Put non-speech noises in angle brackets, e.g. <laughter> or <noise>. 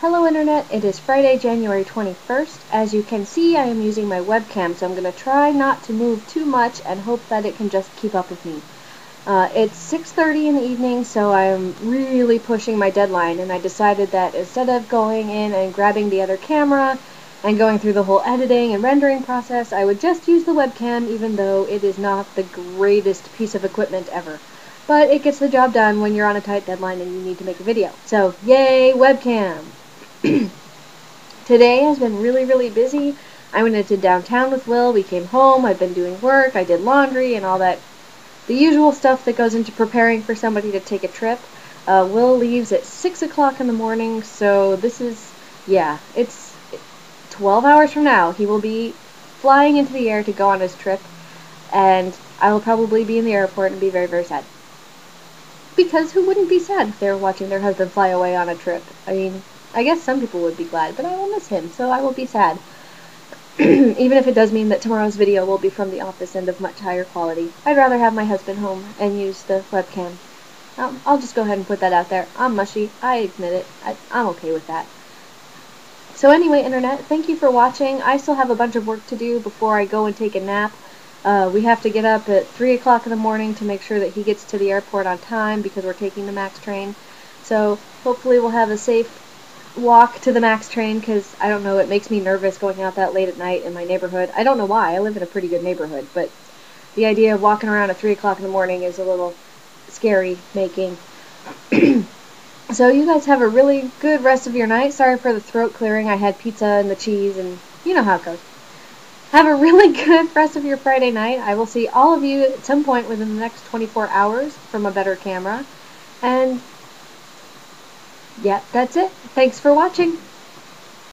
Hello Internet, it is Friday, January 21st. As you can see, I am using my webcam, so I'm going to try not to move too much and hope that it can just keep up with me. Uh, it's 6.30 in the evening, so I'm really pushing my deadline, and I decided that instead of going in and grabbing the other camera and going through the whole editing and rendering process, I would just use the webcam, even though it is not the greatest piece of equipment ever but it gets the job done when you're on a tight deadline and you need to make a video. So, yay, webcam! <clears throat> Today has been really, really busy. I went into downtown with Will. We came home. I've been doing work. I did laundry and all that. The usual stuff that goes into preparing for somebody to take a trip. Uh, Will leaves at 6 o'clock in the morning, so this is, yeah, it's 12 hours from now. He will be flying into the air to go on his trip, and I will probably be in the airport and be very, very sad. Because who wouldn't be sad if they were watching their husband fly away on a trip? I mean, I guess some people would be glad, but I will miss him, so I will be sad. <clears throat> Even if it does mean that tomorrow's video will be from the office and of much higher quality. I'd rather have my husband home and use the webcam. Um, I'll just go ahead and put that out there. I'm mushy. I admit it. I, I'm okay with that. So anyway, Internet, thank you for watching. I still have a bunch of work to do before I go and take a nap. Uh, we have to get up at 3 o'clock in the morning to make sure that he gets to the airport on time because we're taking the MAX train. So hopefully we'll have a safe walk to the max train because I don't know, it makes me nervous going out that late at night in my neighborhood. I don't know why. I live in a pretty good neighborhood, but the idea of walking around at 3 o'clock in the morning is a little scary making. <clears throat> so you guys have a really good rest of your night. Sorry for the throat clearing. I had pizza and the cheese, and you know how it goes. Have a really <laughs> good rest of your Friday night. I will see all of you at some point within the next 24 hours from a better camera. And yeah, that's it. Thanks for watching.